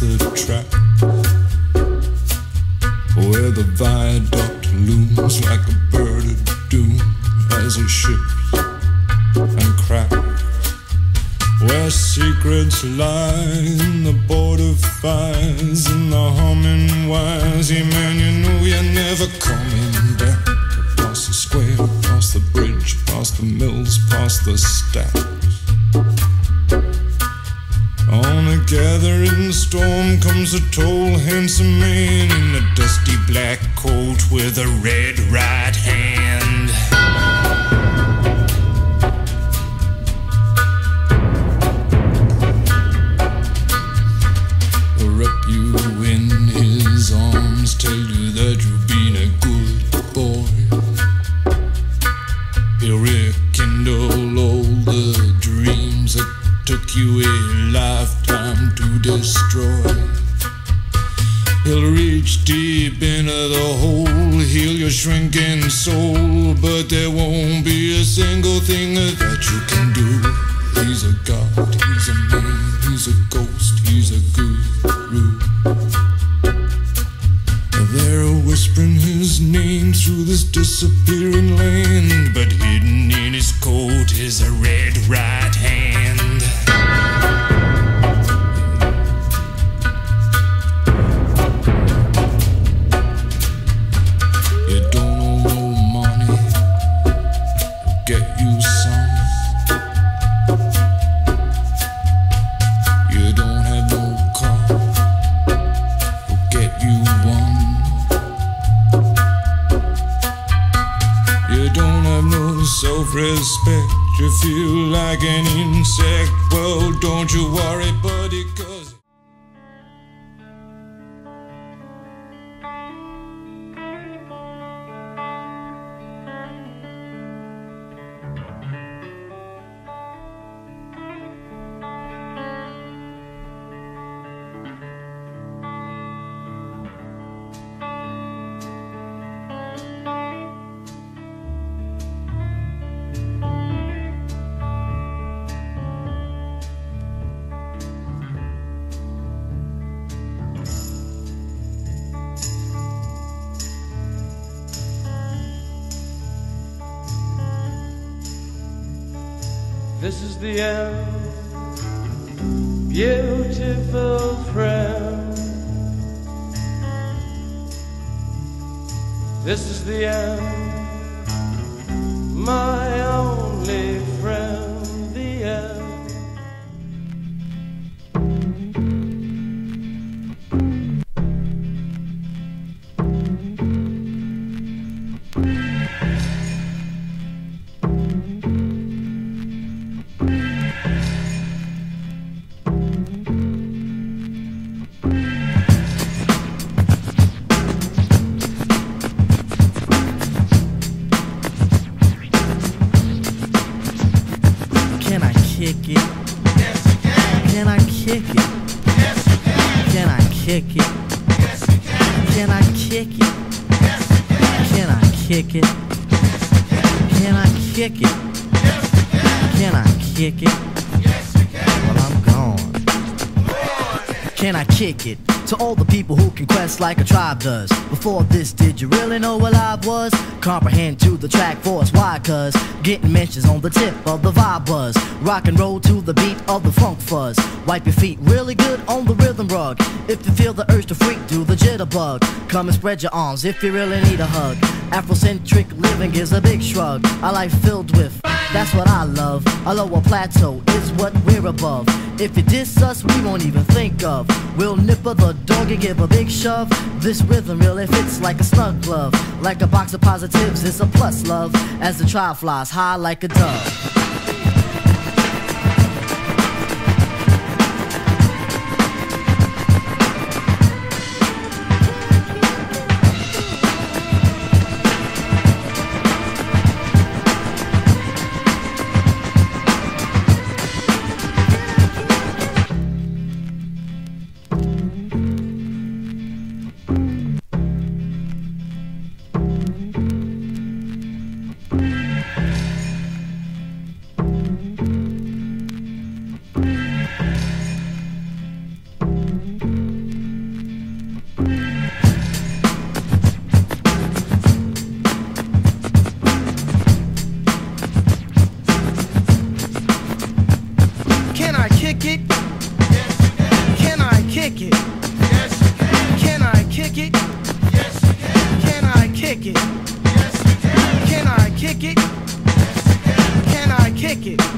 massive trap where the viaduct looms like a bird of doom as it shifts and cracks. Where secrets lie in the border fires and the humming wires. Yeah, man, you know you're never coming back. Across the square, across the bridge, past the mills, past the stack. Storm comes a tall, handsome man in a dusty black coat with a red right hand. Wrap you in his arms, tell you that you've been a good boy. He'll rekindle all the dreams that took you a lifetime to destroy. He'll reach deep into the hole, heal your shrinking soul, but there won't be a single thing that you can do. He's a god, he's a man, he's a ghost, he's a guru. They're whispering his name through this disappearing land, but hidden in his coat is a red right hand. Self-respect. You feel like an insect. Well, don't you worry, buddy, cause. This is the end, beautiful friend. This is the end, kick it? Yes, you can. Can I kick it? Yes, you can. Can I kick it? Yes, you can. Can I kick it? Can I kick it? Yes, you can. Can I kick it? Yes, you can. Well, I'm gone. Can I kick it? To all the people who can quest like a tribe does. Before this, did you really know what I was? Comprehend to the track force, why? Cause getting mentions on the tip of the vibe buzz. Rock and roll to the beat of the funk fuzz. Wipe your feet really good on the rhythm rug. If you feel the urge to freak, do the jitterbug. Come and spread your arms if you really need a hug. Afrocentric living is a big shrug. A life filled with, that's what I love. A lower plateau is what we're above. If you diss us, we won't even think of. We'll nipper the dog and give a big shove. This rhythm really fits like a snug glove. Like a box of positives, it's a plus love. As the trial flies high like a dove. kick it? Yes, you can. Can I kick it? Can. I kick it? Can. I kick it? Can. I kick it? Can I kick it?